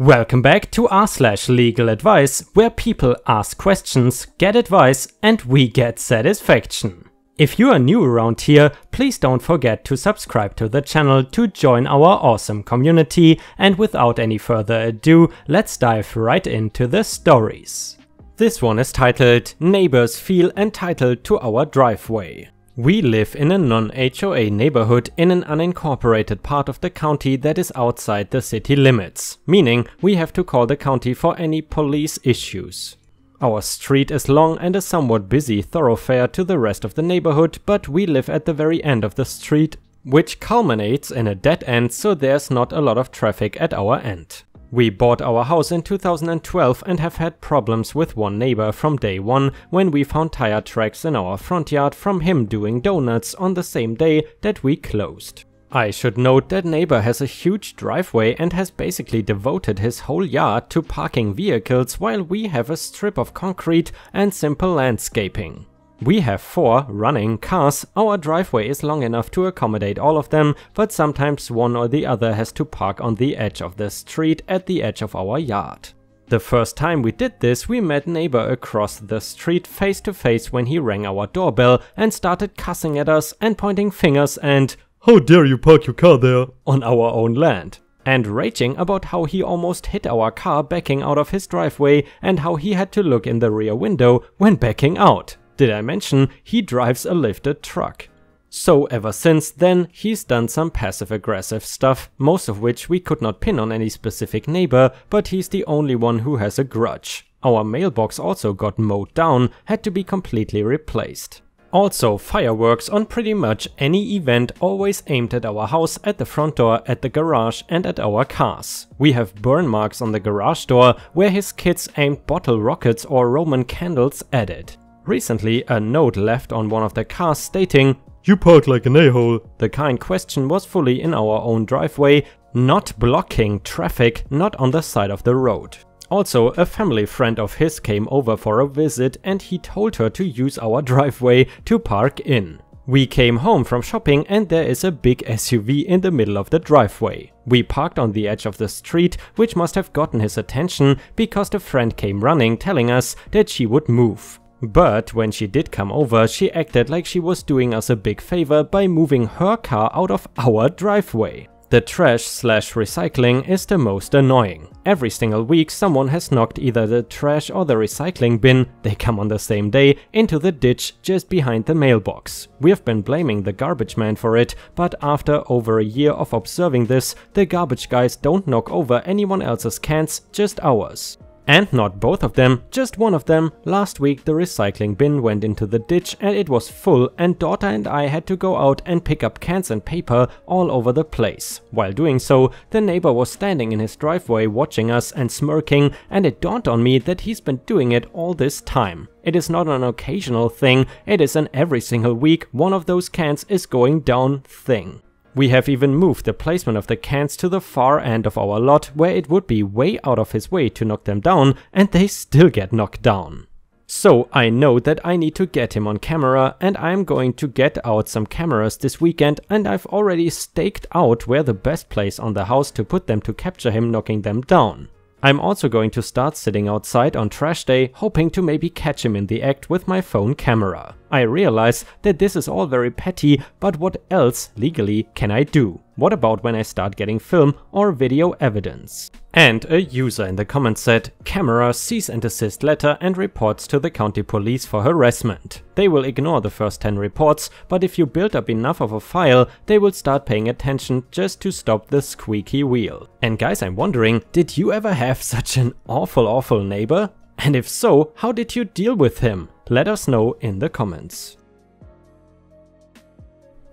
Welcome back to r slash legal advice, where people ask questions, get advice, and we get satisfaction. If you are new around here, please don't forget to subscribe to the channel to join our awesome community, and without any further ado, let's dive right into the stories. This one is titled Neighbors Feel Entitled to Our Driveway. We live in a non-HOA neighborhood in an unincorporated part of the county that is outside the city limits, meaning we have to call the county for any police issues. Our street is long and a somewhat busy thoroughfare to the rest of the neighborhood, but we live at the very end of the street, which culminates in a dead end so there's not a lot of traffic at our end. We bought our house in 2012 and have had problems with one neighbor from day one when we found tire tracks in our front yard from him doing donuts on the same day that we closed. I should note that neighbor has a huge driveway and has basically devoted his whole yard to parking vehicles while we have a strip of concrete and simple landscaping. We have four running cars, our driveway is long enough to accommodate all of them, but sometimes one or the other has to park on the edge of the street at the edge of our yard. The first time we did this, we met neighbor across the street face to face when he rang our doorbell and started cussing at us and pointing fingers and how dare you park your car there on our own land and raging about how he almost hit our car backing out of his driveway and how he had to look in the rear window when backing out. Did I mention he drives a lifted truck? So ever since then, he's done some passive aggressive stuff, most of which we could not pin on any specific neighbor, but he's the only one who has a grudge. Our mailbox also got mowed down, had to be completely replaced. Also, fireworks on pretty much any event always aimed at our house, at the front door, at the garage and at our cars. We have burn marks on the garage door where his kids aimed bottle rockets or Roman candles at it. Recently, a note left on one of the cars stating, You park like an a-hole. The car in question was fully in our own driveway, not blocking traffic, not on the side of the road. Also, a family friend of his came over for a visit and he told her to use our driveway to park in. We came home from shopping and there is a big SUV in the middle of the driveway. We parked on the edge of the street, which must have gotten his attention because the friend came running telling us that she would move. But when she did come over, she acted like she was doing us a big favor by moving her car out of our driveway. The trash slash recycling is the most annoying. Every single week someone has knocked either the trash or the recycling bin, they come on the same day, into the ditch just behind the mailbox. We have been blaming the garbage man for it, but after over a year of observing this, the garbage guys don't knock over anyone else's cans, just ours. And not both of them, just one of them. Last week the recycling bin went into the ditch and it was full and daughter and I had to go out and pick up cans and paper all over the place. While doing so, the neighbor was standing in his driveway watching us and smirking and it dawned on me that he's been doing it all this time. It is not an occasional thing, it is an every single week one of those cans is going down thing. We have even moved the placement of the cans to the far end of our lot where it would be way out of his way to knock them down and they still get knocked down. So I know that I need to get him on camera and I'm going to get out some cameras this weekend and I've already staked out where the best place on the house to put them to capture him knocking them down. I'm also going to start sitting outside on trash day, hoping to maybe catch him in the act with my phone camera. I realize that this is all very petty, but what else legally can I do? What about when I start getting film or video evidence? And a user in the comments said, camera cease and desist letter and reports to the county police for harassment. They will ignore the first 10 reports, but if you build up enough of a file, they will start paying attention just to stop the squeaky wheel. And guys, I'm wondering, did you ever have such an awful awful neighbor? And if so, how did you deal with him? Let us know in the comments.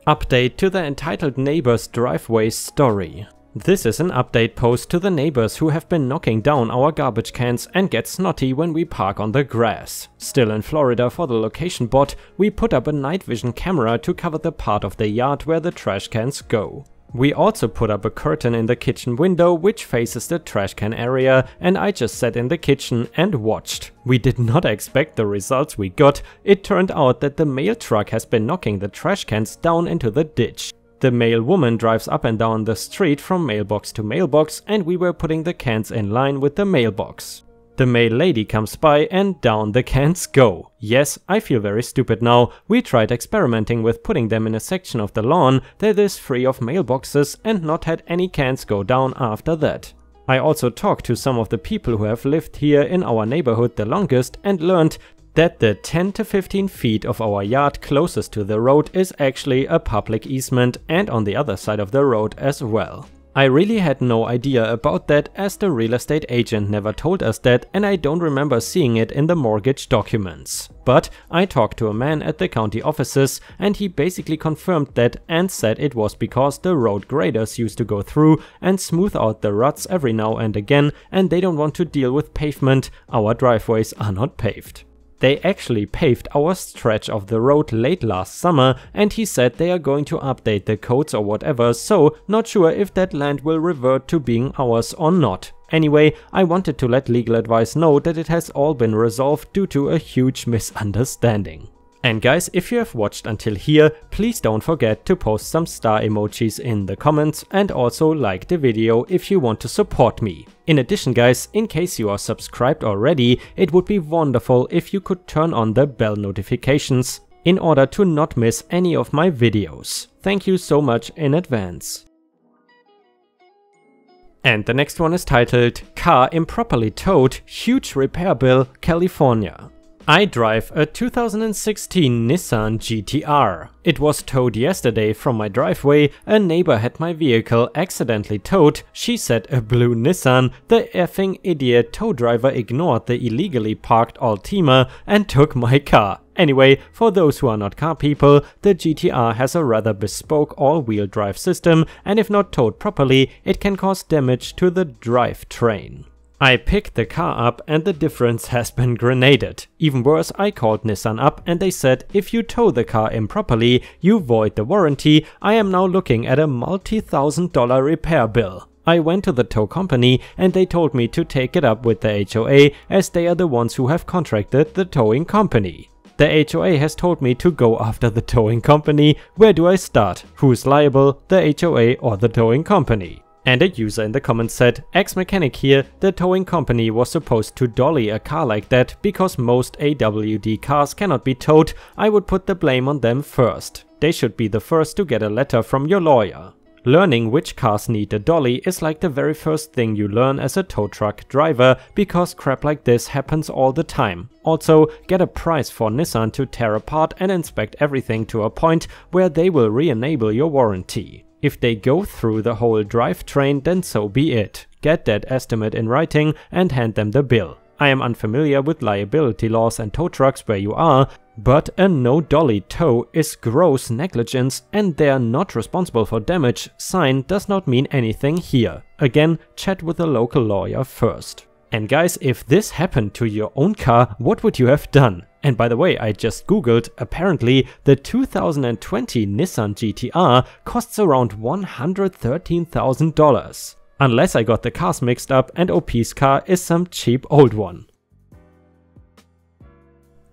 Update to the entitled neighbor's driveway story. This is an update post to the neighbors who have been knocking down our garbage cans and get snotty when we park on the grass. Still in Florida for the location bot, we put up a night vision camera to cover the part of the yard where the trash cans go. We also put up a curtain in the kitchen window which faces the trash can area and I just sat in the kitchen and watched. We did not expect the results we got, it turned out that the mail truck has been knocking the trash cans down into the ditch. The male woman drives up and down the street from mailbox to mailbox and we were putting the cans in line with the mailbox. The male lady comes by and down the cans go. Yes, I feel very stupid now. We tried experimenting with putting them in a section of the lawn that is free of mailboxes and not had any cans go down after that. I also talked to some of the people who have lived here in our neighborhood the longest and learned that the 10 to 15 feet of our yard closest to the road is actually a public easement and on the other side of the road as well. I really had no idea about that as the real estate agent never told us that and I don't remember seeing it in the mortgage documents. But I talked to a man at the county offices and he basically confirmed that and said it was because the road graders used to go through and smooth out the ruts every now and again and they don't want to deal with pavement, our driveways are not paved. They actually paved our stretch of the road late last summer and he said they are going to update the codes or whatever, so not sure if that land will revert to being ours or not. Anyway, I wanted to let legal advice know that it has all been resolved due to a huge misunderstanding. And guys, if you have watched until here, please don't forget to post some star emojis in the comments and also like the video if you want to support me. In addition guys, in case you are subscribed already, it would be wonderful if you could turn on the bell notifications in order to not miss any of my videos. Thank you so much in advance. And the next one is titled Car Improperly Towed, Huge Repair Bill, California. I drive a 2016 Nissan GTR. It was towed yesterday from my driveway, a neighbor had my vehicle accidentally towed, she said a blue Nissan, the effing idiot tow driver ignored the illegally parked Altima and took my car. Anyway, for those who are not car people, the GTR has a rather bespoke all-wheel drive system and if not towed properly, it can cause damage to the drivetrain. I picked the car up and the difference has been grenaded. Even worse, I called Nissan up and they said if you tow the car improperly, you void the warranty. I am now looking at a multi-thousand dollar repair bill. I went to the tow company and they told me to take it up with the HOA as they are the ones who have contracted the towing company. The HOA has told me to go after the towing company. Where do I start? Who's liable, the HOA or the towing company? And a user in the comments said, ex-mechanic here, the towing company was supposed to dolly a car like that because most AWD cars cannot be towed, I would put the blame on them first. They should be the first to get a letter from your lawyer. Learning which cars need a dolly is like the very first thing you learn as a tow truck driver because crap like this happens all the time. Also, get a price for Nissan to tear apart and inspect everything to a point where they will re-enable your warranty. If they go through the whole drivetrain, then so be it. Get that estimate in writing and hand them the bill. I am unfamiliar with liability laws and tow trucks where you are, but a no dolly tow is gross negligence and they are not responsible for damage sign does not mean anything here. Again, chat with a local lawyer first. And guys, if this happened to your own car, what would you have done? And by the way, I just googled, apparently the 2020 Nissan GTR costs around $113,000. Unless I got the cars mixed up and OP's car is some cheap old one.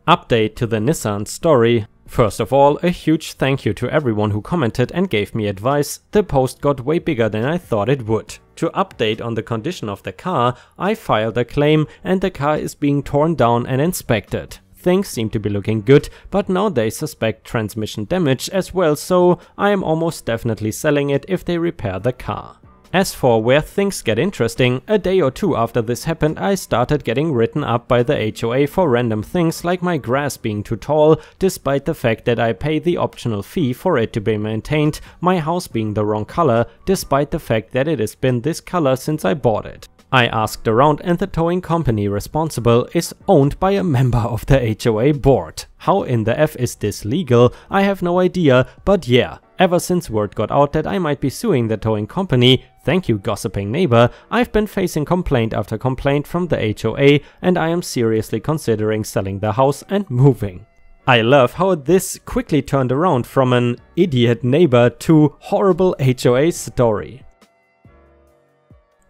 Update to the Nissan story. First of all, a huge thank you to everyone who commented and gave me advice. The post got way bigger than I thought it would. To update on the condition of the car, I filed a claim and the car is being torn down and inspected. Things seem to be looking good, but now they suspect transmission damage as well, so I am almost definitely selling it if they repair the car. As for where things get interesting, a day or two after this happened I started getting written up by the HOA for random things like my grass being too tall, despite the fact that I pay the optional fee for it to be maintained, my house being the wrong color, despite the fact that it has been this color since I bought it. I asked around and the towing company responsible is owned by a member of the HOA board. How in the F is this legal? I have no idea, but yeah, Ever since word got out that I might be suing the towing company, thank you gossiping neighbor, I've been facing complaint after complaint from the HOA and I am seriously considering selling the house and moving. I love how this quickly turned around from an idiot neighbor to horrible HOA story.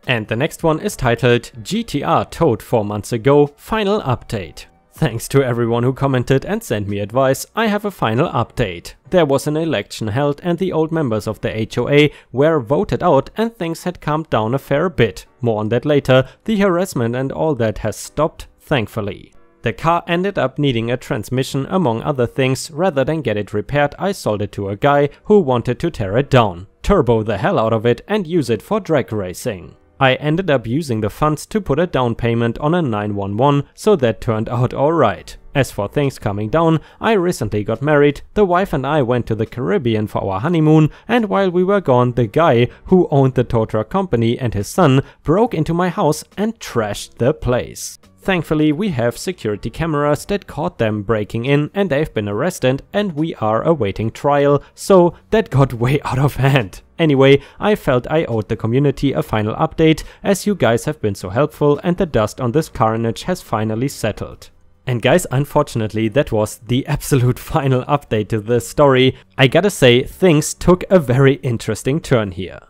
And the next one is titled GTR towed 4 months ago, final update. Thanks to everyone who commented and sent me advice, I have a final update. There was an election held and the old members of the HOA were voted out and things had calmed down a fair bit. More on that later, the harassment and all that has stopped, thankfully. The car ended up needing a transmission among other things, rather than get it repaired I sold it to a guy who wanted to tear it down, turbo the hell out of it and use it for drag racing. I ended up using the funds to put a down payment on a 911, so that turned out alright. As for things coming down, I recently got married, the wife and I went to the Caribbean for our honeymoon, and while we were gone, the guy who owned the tow truck company and his son broke into my house and trashed the place. Thankfully, we have security cameras that caught them breaking in and they've been arrested and we are awaiting trial, so that got way out of hand. Anyway, I felt I owed the community a final update as you guys have been so helpful and the dust on this carnage has finally settled. And guys, unfortunately, that was the absolute final update to this story. I gotta say, things took a very interesting turn here.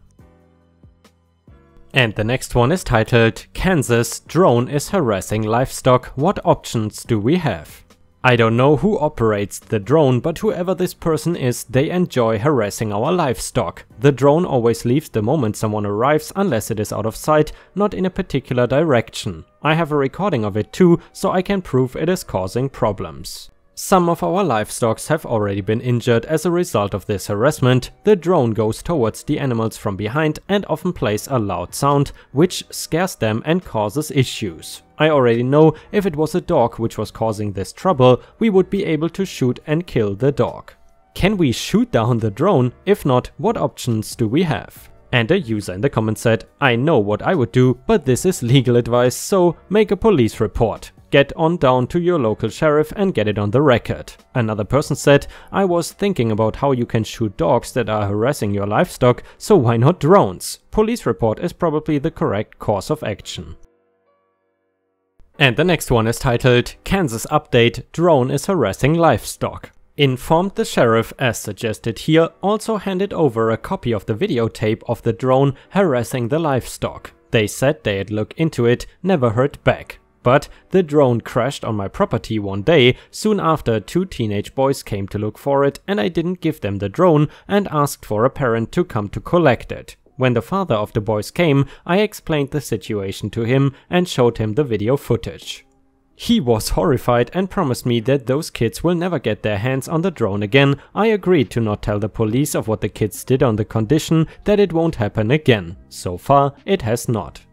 And the next one is titled Kansas Drone is harassing livestock, what options do we have? I don't know who operates the drone, but whoever this person is, they enjoy harassing our livestock. The drone always leaves the moment someone arrives unless it is out of sight, not in a particular direction. I have a recording of it too, so I can prove it is causing problems. Some of our livestock have already been injured as a result of this harassment. The drone goes towards the animals from behind and often plays a loud sound, which scares them and causes issues. I already know if it was a dog which was causing this trouble, we would be able to shoot and kill the dog. Can we shoot down the drone? If not, what options do we have? And a user in the comments said, I know what I would do, but this is legal advice, so make a police report get on down to your local sheriff and get it on the record. Another person said, I was thinking about how you can shoot dogs that are harassing your livestock, so why not drones? Police report is probably the correct course of action. And the next one is titled Kansas Update Drone is harassing livestock. Informed the sheriff as suggested here also handed over a copy of the videotape of the drone harassing the livestock. They said they'd look into it, never heard back. But the drone crashed on my property one day, soon after two teenage boys came to look for it and I didn't give them the drone and asked for a parent to come to collect it. When the father of the boys came, I explained the situation to him and showed him the video footage. He was horrified and promised me that those kids will never get their hands on the drone again. I agreed to not tell the police of what the kids did on the condition that it won't happen again. So far, it has not.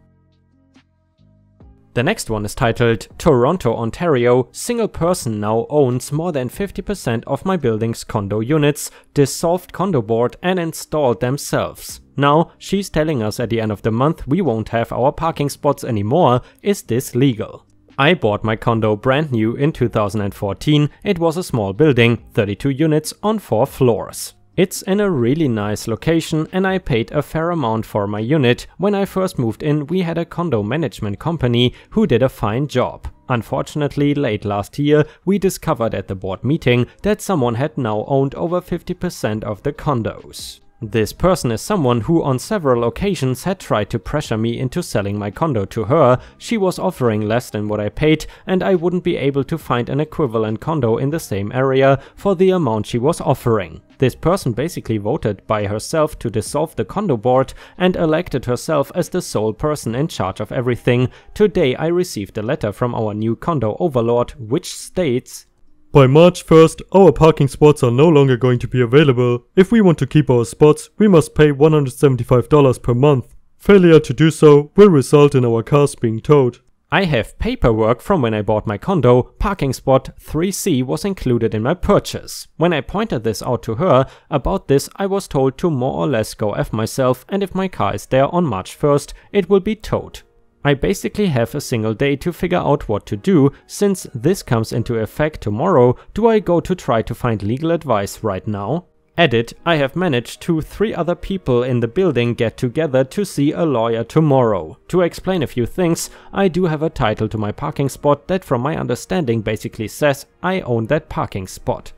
The next one is titled Toronto, Ontario, single person now owns more than 50% of my building's condo units, dissolved condo board and installed themselves. Now she's telling us at the end of the month we won't have our parking spots anymore, is this legal? I bought my condo brand new in 2014, it was a small building, 32 units on 4 floors. It's in a really nice location and I paid a fair amount for my unit. When I first moved in we had a condo management company who did a fine job. Unfortunately, late last year, we discovered at the board meeting that someone had now owned over 50% of the condos. This person is someone who on several occasions had tried to pressure me into selling my condo to her, she was offering less than what I paid and I wouldn't be able to find an equivalent condo in the same area for the amount she was offering. This person basically voted by herself to dissolve the condo board and elected herself as the sole person in charge of everything. Today I received a letter from our new condo overlord which states by March 1st, our parking spots are no longer going to be available. If we want to keep our spots, we must pay $175 per month. Failure to do so will result in our cars being towed. I have paperwork from when I bought my condo, parking spot 3C was included in my purchase. When I pointed this out to her, about this I was told to more or less go F myself and if my car is there on March 1st, it will be towed. I basically have a single day to figure out what to do, since this comes into effect tomorrow, do I go to try to find legal advice right now? Edit, I have managed to three other people in the building get together to see a lawyer tomorrow. To explain a few things, I do have a title to my parking spot that from my understanding basically says I own that parking spot.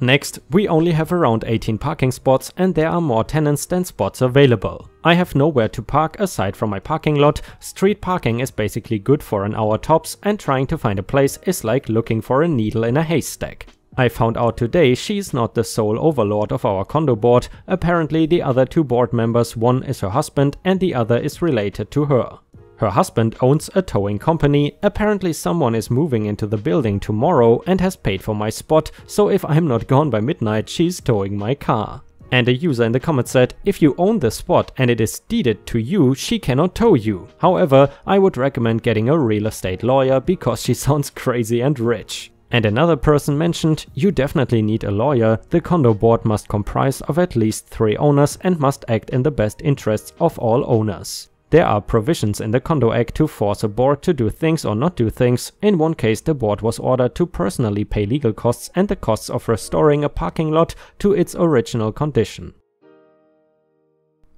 Next, we only have around 18 parking spots and there are more tenants than spots available. I have nowhere to park aside from my parking lot, street parking is basically good for an hour tops and trying to find a place is like looking for a needle in a haystack. I found out today she's not the sole overlord of our condo board, apparently the other two board members one is her husband and the other is related to her. Her husband owns a towing company, apparently someone is moving into the building tomorrow and has paid for my spot, so if I'm not gone by midnight she's towing my car. And a user in the comments said, if you own the spot and it is deeded to you, she cannot tow you. However, I would recommend getting a real estate lawyer because she sounds crazy and rich. And another person mentioned, you definitely need a lawyer, the condo board must comprise of at least 3 owners and must act in the best interests of all owners. There are provisions in the Condo Act to force a board to do things or not do things. In one case, the board was ordered to personally pay legal costs and the costs of restoring a parking lot to its original condition.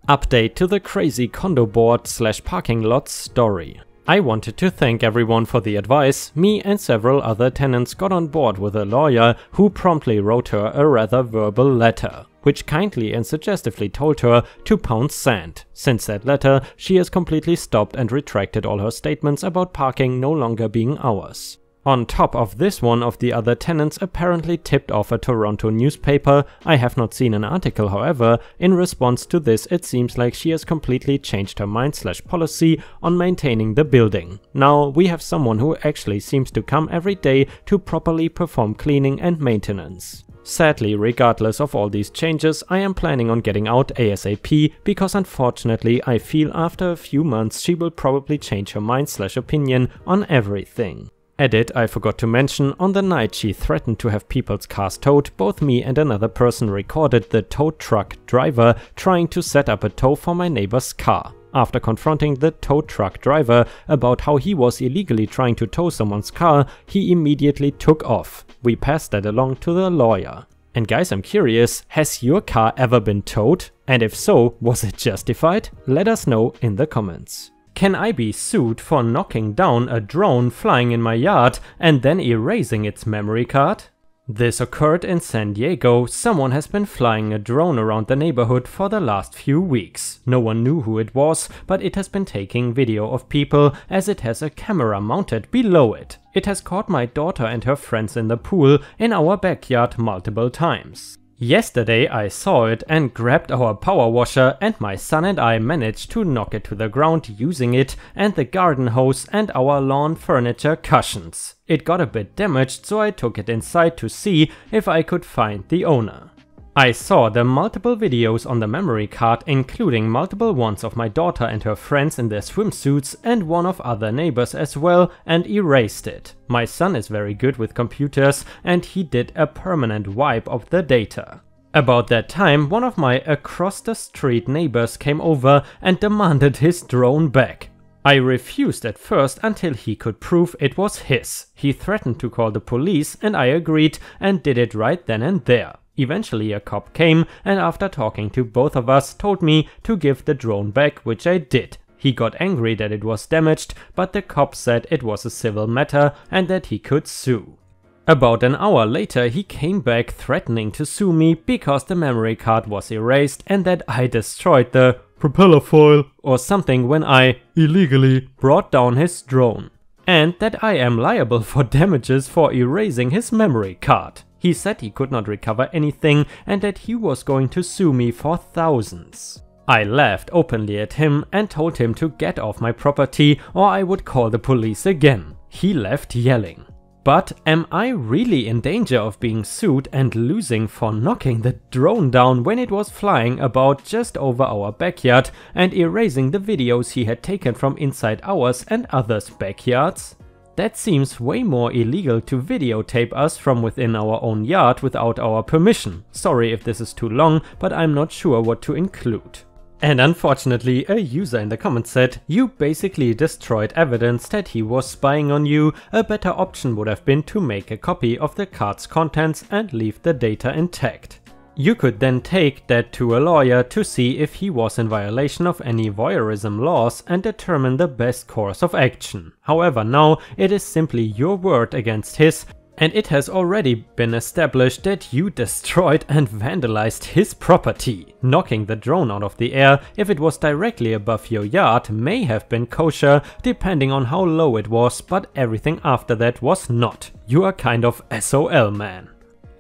Update to the crazy condo board slash parking lot story. I wanted to thank everyone for the advice. Me and several other tenants got on board with a lawyer who promptly wrote her a rather verbal letter which kindly and suggestively told her to pound sand. Since that letter, she has completely stopped and retracted all her statements about parking no longer being ours. On top of this one of the other tenants apparently tipped off a Toronto newspaper, I have not seen an article however, in response to this it seems like she has completely changed her mind slash policy on maintaining the building. Now we have someone who actually seems to come every day to properly perform cleaning and maintenance. Sadly, regardless of all these changes, I am planning on getting out ASAP because unfortunately I feel after a few months she will probably change her mind slash opinion on everything. Edit, I forgot to mention, on the night she threatened to have people's cars towed, both me and another person recorded the tow truck driver trying to set up a tow for my neighbor's car. After confronting the tow truck driver about how he was illegally trying to tow someone's car, he immediately took off. We passed that along to the lawyer. And guys, I'm curious, has your car ever been towed? And if so, was it justified? Let us know in the comments. Can I be sued for knocking down a drone flying in my yard and then erasing its memory card? This occurred in San Diego. Someone has been flying a drone around the neighborhood for the last few weeks. No one knew who it was, but it has been taking video of people as it has a camera mounted below it. It has caught my daughter and her friends in the pool in our backyard multiple times. Yesterday I saw it and grabbed our power washer and my son and I managed to knock it to the ground using it and the garden hose and our lawn furniture cushions. It got a bit damaged so I took it inside to see if I could find the owner. I saw the multiple videos on the memory card including multiple ones of my daughter and her friends in their swimsuits and one of other neighbors as well and erased it. My son is very good with computers and he did a permanent wipe of the data. About that time, one of my across the street neighbors came over and demanded his drone back. I refused at first until he could prove it was his. He threatened to call the police and I agreed and did it right then and there. Eventually a cop came and after talking to both of us told me to give the drone back which I did. He got angry that it was damaged but the cop said it was a civil matter and that he could sue. About an hour later he came back threatening to sue me because the memory card was erased and that I destroyed the propeller foil or something when I illegally brought down his drone and that I am liable for damages for erasing his memory card. He said he could not recover anything and that he was going to sue me for thousands. I laughed openly at him and told him to get off my property or I would call the police again. He left yelling. But am I really in danger of being sued and losing for knocking the drone down when it was flying about just over our backyard and erasing the videos he had taken from inside ours and others' backyards? That seems way more illegal to videotape us from within our own yard without our permission. Sorry if this is too long, but I'm not sure what to include. And unfortunately, a user in the comments said, you basically destroyed evidence that he was spying on you. A better option would have been to make a copy of the card's contents and leave the data intact. You could then take that to a lawyer to see if he was in violation of any voyeurism laws and determine the best course of action. However now it is simply your word against his And it has already been established that you destroyed and vandalized his property. Knocking the drone out of the air if it was directly above your yard may have been kosher depending on how low it was, but everything after that was not. You are kind of SOL man.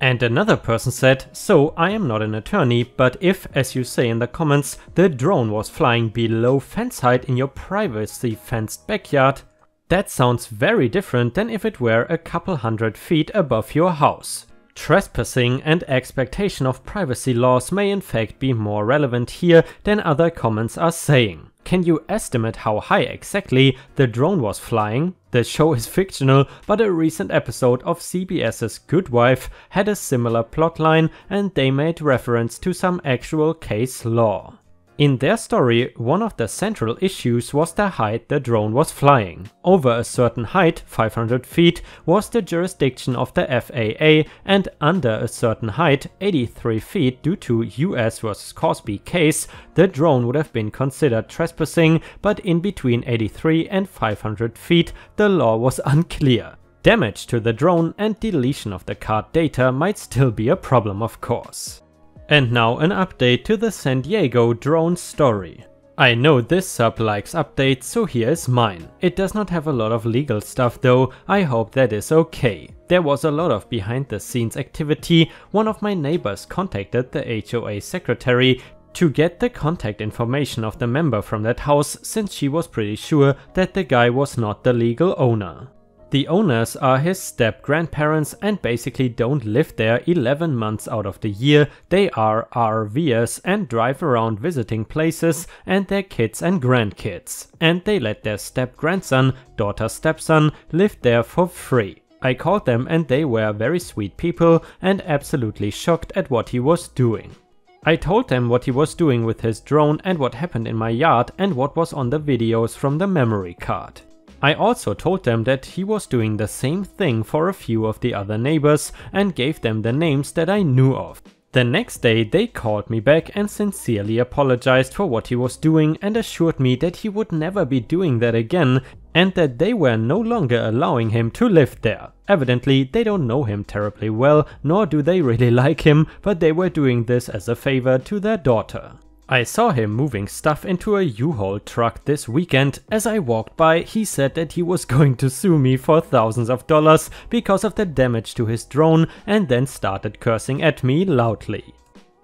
And another person said, so I am not an attorney, but if, as you say in the comments, the drone was flying below fence height in your privacy fenced backyard, that sounds very different than if it were a couple hundred feet above your house. Trespassing and expectation of privacy laws may in fact be more relevant here than other comments are saying. Can you estimate how high exactly the drone was flying? The show is fictional, but a recent episode of CBS's Good Wife had a similar plotline and they made reference to some actual case law. In their story, one of the central issues was the height the drone was flying. Over a certain height, 500 feet, was the jurisdiction of the FAA and under a certain height, 83 feet due to US vs Causby case, the drone would have been considered trespassing, but in between 83 and 500 feet, the law was unclear. Damage to the drone and deletion of the card data might still be a problem of course. And now an update to the San Diego drone story. I know this sub likes updates, so here is mine. It does not have a lot of legal stuff though, I hope that is okay. There was a lot of behind the scenes activity, one of my neighbors contacted the HOA secretary to get the contact information of the member from that house since she was pretty sure that the guy was not the legal owner. The owners are his step grandparents and basically don't live there 11 months out of the year. They are RVers and drive around visiting places and their kids and grandkids. And they let their step grandson, daughter stepson, live there for free. I called them and they were very sweet people and absolutely shocked at what he was doing. I told them what he was doing with his drone and what happened in my yard and what was on the videos from the memory card. I also told them that he was doing the same thing for a few of the other neighbors and gave them the names that I knew of. The next day they called me back and sincerely apologized for what he was doing and assured me that he would never be doing that again and that they were no longer allowing him to live there. Evidently they don't know him terribly well nor do they really like him but they were doing this as a favor to their daughter. I saw him moving stuff into a U-Haul truck this weekend. As I walked by, he said that he was going to sue me for thousands of dollars because of the damage to his drone and then started cursing at me loudly.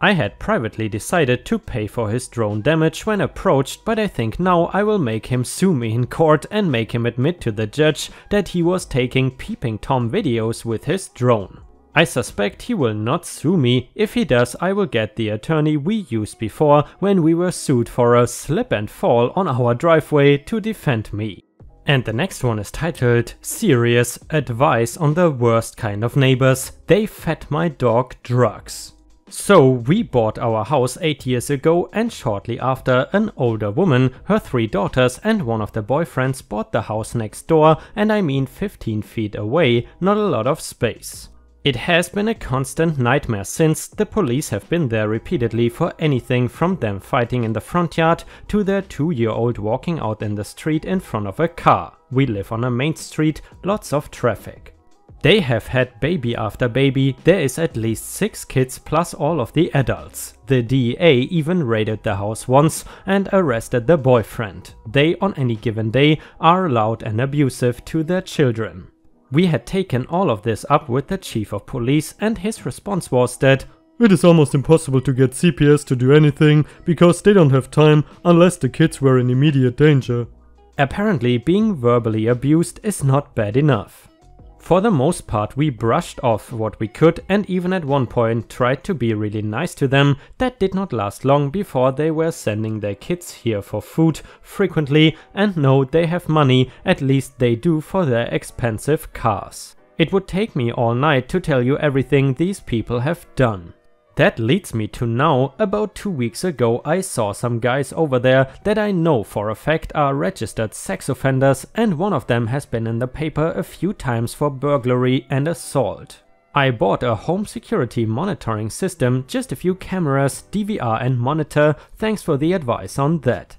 I had privately decided to pay for his drone damage when approached, but I think now I will make him sue me in court and make him admit to the judge that he was taking peeping Tom videos with his drone. I suspect he will not sue me, if he does I will get the attorney we used before when we were sued for a slip and fall on our driveway to defend me. And the next one is titled Serious Advice on the Worst Kind of Neighbors, They Fed My Dog Drugs. So we bought our house 8 years ago and shortly after an older woman, her three daughters and one of the boyfriends bought the house next door and I mean 15 feet away, not a lot of space. It has been a constant nightmare since the police have been there repeatedly for anything from them fighting in the front yard to their two year old walking out in the street in front of a car. We live on a main street, lots of traffic. They have had baby after baby, there is at least 6 kids plus all of the adults. The DEA even raided the house once and arrested the boyfriend. They on any given day are loud and abusive to their children. We had taken all of this up with the chief of police and his response was that it is almost impossible to get CPS to do anything because they don't have time unless the kids were in immediate danger. Apparently being verbally abused is not bad enough. For the most part we brushed off what we could and even at one point tried to be really nice to them. That did not last long before they were sending their kids here for food frequently and no they have money, at least they do for their expensive cars. It would take me all night to tell you everything these people have done. That leads me to now, about two weeks ago I saw some guys over there that I know for a fact are registered sex offenders and one of them has been in the paper a few times for burglary and assault. I bought a home security monitoring system, just a few cameras, DVR and monitor, thanks for the advice on that.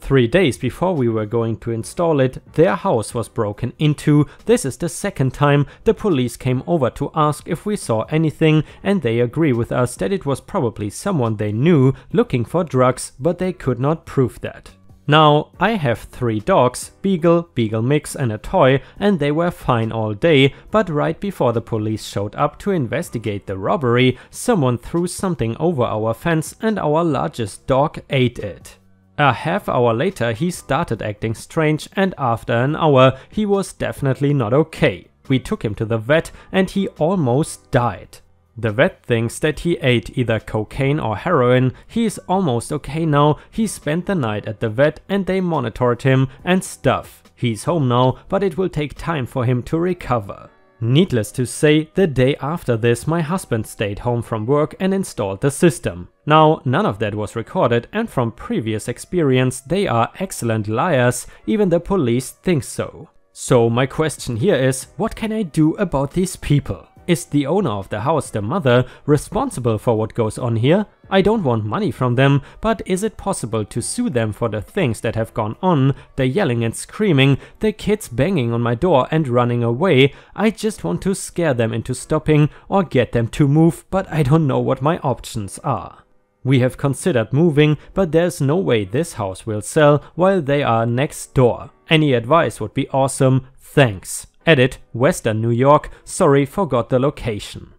Three days before we were going to install it, their house was broken into. This is the second time the police came over to ask if we saw anything and they agree with us that it was probably someone they knew looking for drugs, but they could not prove that. Now, I have three dogs, Beagle, Beagle Mix and a toy, and they were fine all day, but right before the police showed up to investigate the robbery, someone threw something over our fence and our largest dog ate it. A half hour later he started acting strange and after an hour he was definitely not okay. We took him to the vet and he almost died. The vet thinks that he ate either cocaine or heroin, he is almost okay now, he spent the night at the vet and they monitored him and stuff. He's home now, but it will take time for him to recover. Needless to say, the day after this my husband stayed home from work and installed the system. Now, none of that was recorded and from previous experience they are excellent liars, even the police think so. So my question here is, what can I do about these people? Is the owner of the house, the mother, responsible for what goes on here? I don't want money from them, but is it possible to sue them for the things that have gone on, the yelling and screaming, the kids banging on my door and running away? I just want to scare them into stopping or get them to move, but I don't know what my options are. We have considered moving, but there's no way this house will sell while they are next door. Any advice would be awesome, thanks. Edit, Western New York, sorry forgot the location.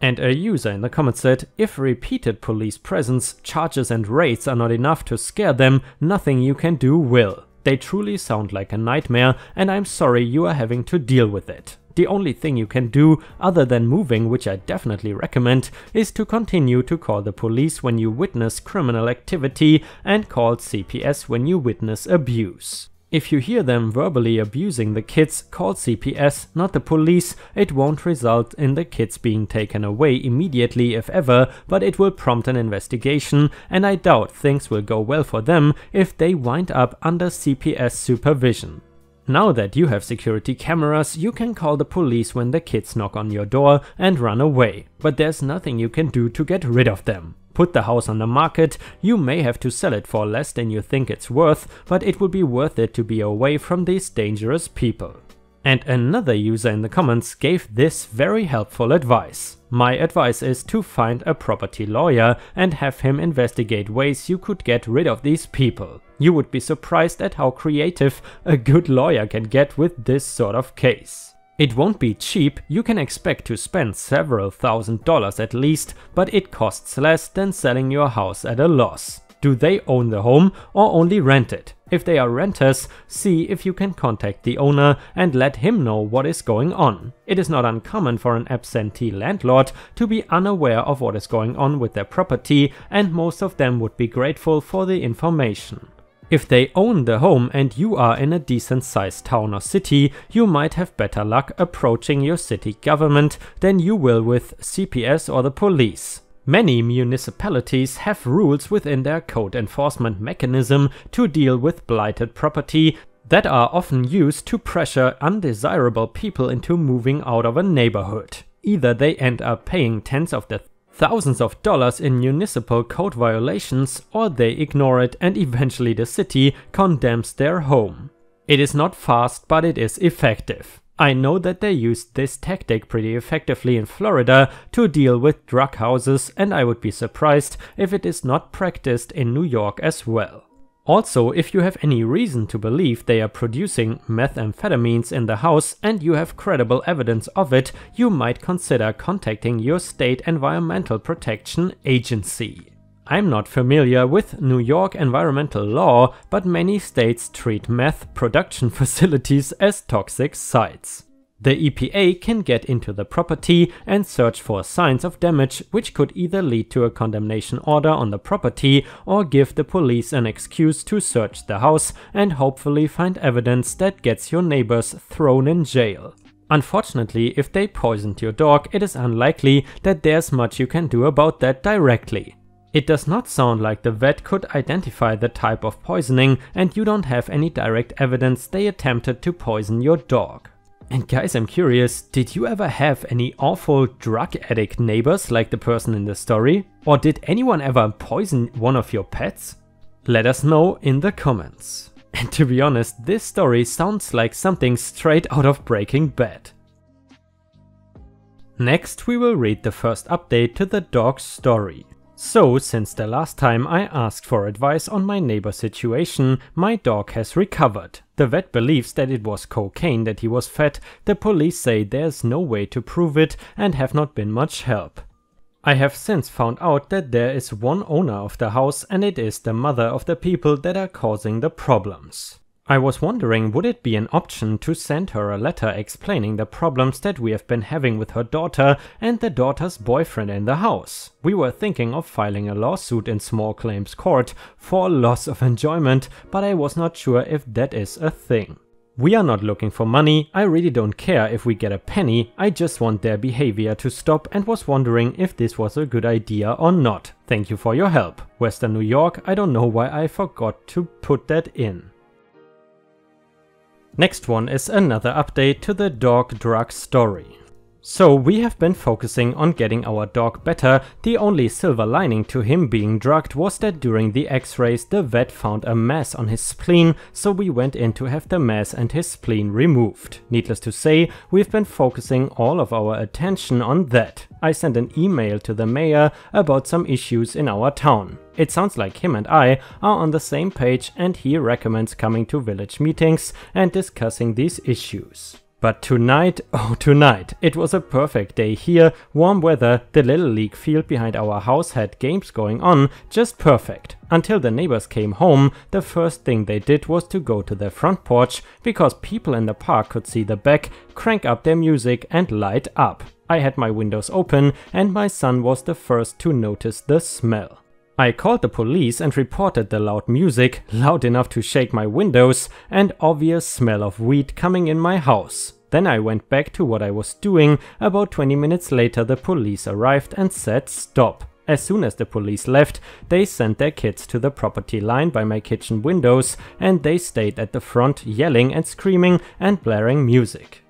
And a user in the comments said, if repeated police presence, charges and raids are not enough to scare them, nothing you can do will. They truly sound like a nightmare and I'm sorry you are having to deal with it. The only thing you can do, other than moving, which I definitely recommend, is to continue to call the police when you witness criminal activity and call CPS when you witness abuse. If you hear them verbally abusing the kids, call CPS, not the police. It won't result in the kids being taken away immediately if ever, but it will prompt an investigation and I doubt things will go well for them if they wind up under CPS supervision. Now that you have security cameras, you can call the police when the kids knock on your door and run away, but there's nothing you can do to get rid of them. Put the house on the market, you may have to sell it for less than you think it's worth, but it will be worth it to be away from these dangerous people. And another user in the comments gave this very helpful advice. My advice is to find a property lawyer and have him investigate ways you could get rid of these people. You would be surprised at how creative a good lawyer can get with this sort of case. It won't be cheap, you can expect to spend several thousand dollars at least, but it costs less than selling your house at a loss. Do they own the home or only rent it? If they are renters, see if you can contact the owner and let him know what is going on. It is not uncommon for an absentee landlord to be unaware of what is going on with their property and most of them would be grateful for the information. If they own the home and you are in a decent sized town or city, you might have better luck approaching your city government than you will with CPS or the police. Many municipalities have rules within their code enforcement mechanism to deal with blighted property that are often used to pressure undesirable people into moving out of a neighborhood. Either they end up paying tens of the thousands of dollars in municipal code violations or they ignore it and eventually the city condemns their home. It is not fast but it is effective. I know that they used this tactic pretty effectively in Florida to deal with drug houses and I would be surprised if it is not practiced in New York as well. Also, if you have any reason to believe they are producing methamphetamines in the house and you have credible evidence of it, you might consider contacting your state environmental protection agency. I'm not familiar with New York environmental law, but many states treat meth production facilities as toxic sites. The EPA can get into the property and search for signs of damage which could either lead to a condemnation order on the property or give the police an excuse to search the house and hopefully find evidence that gets your neighbors thrown in jail. Unfortunately, if they poisoned your dog, it is unlikely that there's much you can do about that directly. It does not sound like the vet could identify the type of poisoning and you don't have any direct evidence they attempted to poison your dog. And guys, I'm curious, did you ever have any awful drug addict neighbors like the person in the story? Or did anyone ever poison one of your pets? Let us know in the comments. And to be honest, this story sounds like something straight out of Breaking Bad. Next we will read the first update to the dog's story. So, since the last time I asked for advice on my neighbor situation, my dog has recovered. The vet believes that it was cocaine that he was fed, the police say there's no way to prove it and have not been much help. I have since found out that there is one owner of the house and it is the mother of the people that are causing the problems. I was wondering would it be an option to send her a letter explaining the problems that we have been having with her daughter and the daughter's boyfriend in the house. We were thinking of filing a lawsuit in small claims court for loss of enjoyment, but I was not sure if that is a thing. We are not looking for money, I really don't care if we get a penny, I just want their behavior to stop and was wondering if this was a good idea or not. Thank you for your help. Western New York, I don't know why I forgot to put that in. Next one is another update to the dog drug story. So we have been focusing on getting our dog better, the only silver lining to him being drugged was that during the x-rays the vet found a mass on his spleen, so we went in to have the mass and his spleen removed. Needless to say, we've been focusing all of our attention on that. I sent an email to the mayor about some issues in our town. It sounds like him and I are on the same page and he recommends coming to village meetings and discussing these issues. But tonight, oh tonight, it was a perfect day here, warm weather, the little league field behind our house had games going on, just perfect. Until the neighbors came home, the first thing they did was to go to their front porch, because people in the park could see the back, crank up their music and light up. I had my windows open and my son was the first to notice the smell. I called the police and reported the loud music, loud enough to shake my windows, and obvious smell of weed coming in my house. Then I went back to what I was doing, about 20 minutes later the police arrived and said stop. As soon as the police left, they sent their kids to the property line by my kitchen windows and they stayed at the front yelling and screaming and blaring music.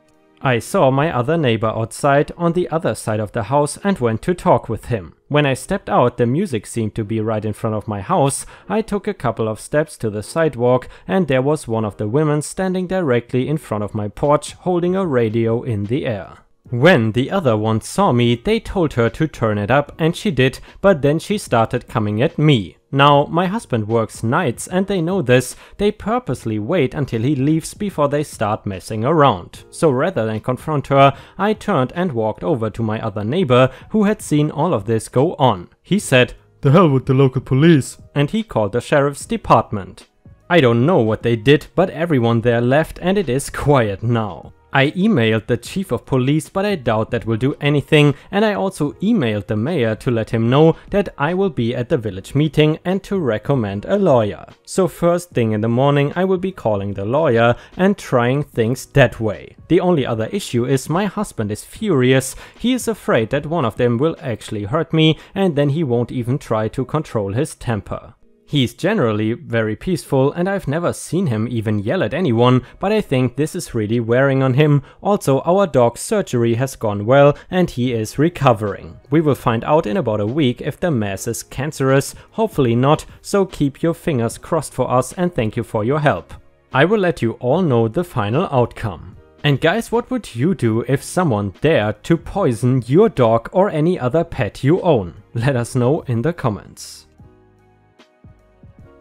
I saw my other neighbor outside on the other side of the house and went to talk with him. When I stepped out, the music seemed to be right in front of my house. I took a couple of steps to the sidewalk and there was one of the women standing directly in front of my porch holding a radio in the air. When the other ones saw me, they told her to turn it up and she did, but then she started coming at me. Now, my husband works nights and they know this, they purposely wait until he leaves before they start messing around. So rather than confront her, I turned and walked over to my other neighbor who had seen all of this go on. He said, The hell with the local police. And he called the sheriff's department. I don't know what they did, but everyone there left and it is quiet now. I emailed the chief of police but I doubt that will do anything and I also emailed the mayor to let him know that I will be at the village meeting and to recommend a lawyer. So first thing in the morning I will be calling the lawyer and trying things that way. The only other issue is my husband is furious, he is afraid that one of them will actually hurt me and then he won't even try to control his temper. He's generally very peaceful and I've never seen him even yell at anyone, but I think this is really wearing on him. Also, our dog's surgery has gone well and he is recovering. We will find out in about a week if the mass is cancerous, hopefully not, so keep your fingers crossed for us and thank you for your help. I will let you all know the final outcome. And guys, what would you do if someone dared to poison your dog or any other pet you own? Let us know in the comments.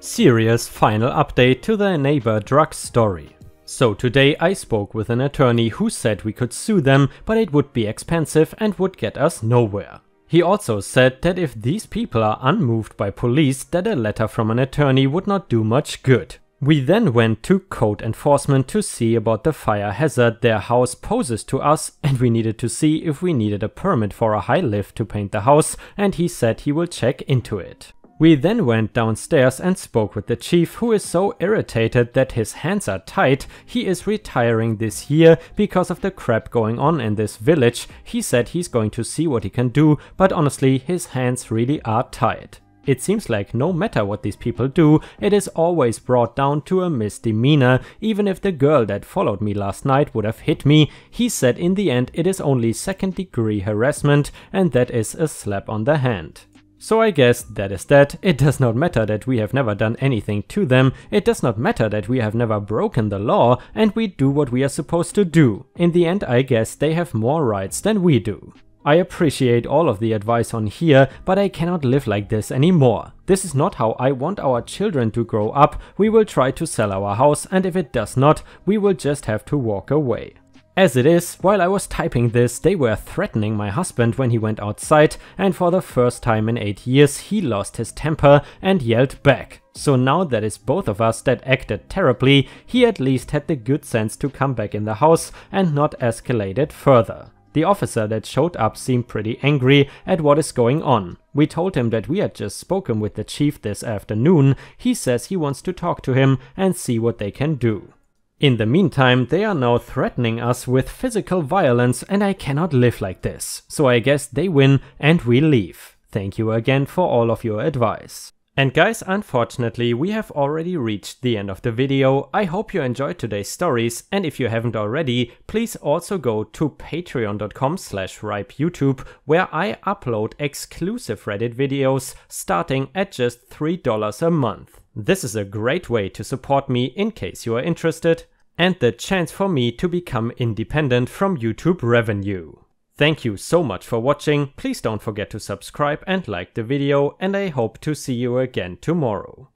Serious final update to the neighbor drug story. So today I spoke with an attorney who said we could sue them, but it would be expensive and would get us nowhere. He also said that if these people are unmoved by police, that a letter from an attorney would not do much good. We then went to code enforcement to see about the fire hazard their house poses to us and we needed to see if we needed a permit for a high lift to paint the house and he said he will check into it. We then went downstairs and spoke with the chief who is so irritated that his hands are tied, he is retiring this year because of the crap going on in this village. He said he's going to see what he can do, but honestly his hands really are tied. It seems like no matter what these people do, it is always brought down to a misdemeanor, even if the girl that followed me last night would have hit me, he said in the end it is only second degree harassment and that is a slap on the hand. So I guess that is that. It does not matter that we have never done anything to them, it does not matter that we have never broken the law, and we do what we are supposed to do. In the end I guess they have more rights than we do. I appreciate all of the advice on here, but I cannot live like this anymore. This is not how I want our children to grow up, we will try to sell our house and if it does not, we will just have to walk away. As it is, while I was typing this, they were threatening my husband when he went outside, and for the first time in 8 years he lost his temper and yelled back. So now that it's both of us that acted terribly, he at least had the good sense to come back in the house and not escalate it further. The officer that showed up seemed pretty angry at what is going on. We told him that we had just spoken with the chief this afternoon, he says he wants to talk to him and see what they can do. In the meantime, they are now threatening us with physical violence and I cannot live like this. So I guess they win and we leave. Thank you again for all of your advice. And guys, unfortunately, we have already reached the end of the video. I hope you enjoyed today's stories, and if you haven't already, please also go to patreon.com slash ripeyoutube, where I upload exclusive Reddit videos starting at just $3 a month. This is a great way to support me in case you are interested, and the chance for me to become independent from YouTube revenue. Thank you so much for watching, please don't forget to subscribe and like the video, and I hope to see you again tomorrow.